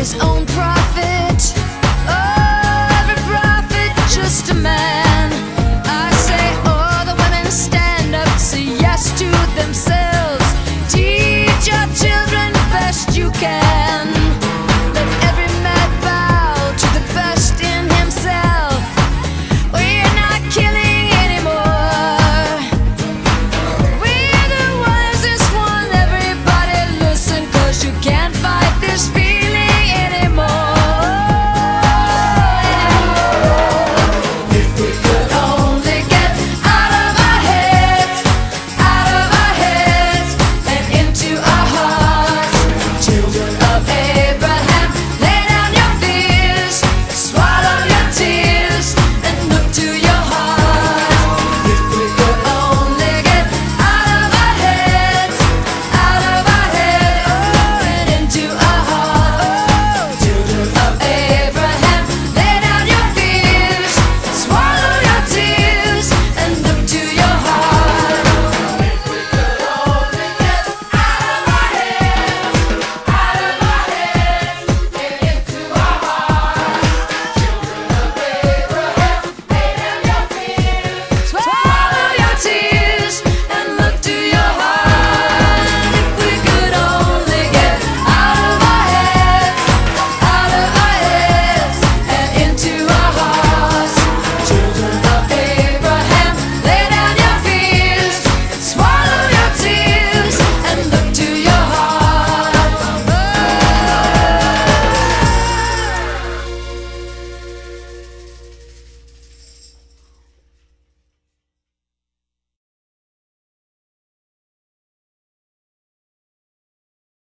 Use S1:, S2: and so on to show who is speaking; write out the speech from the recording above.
S1: his own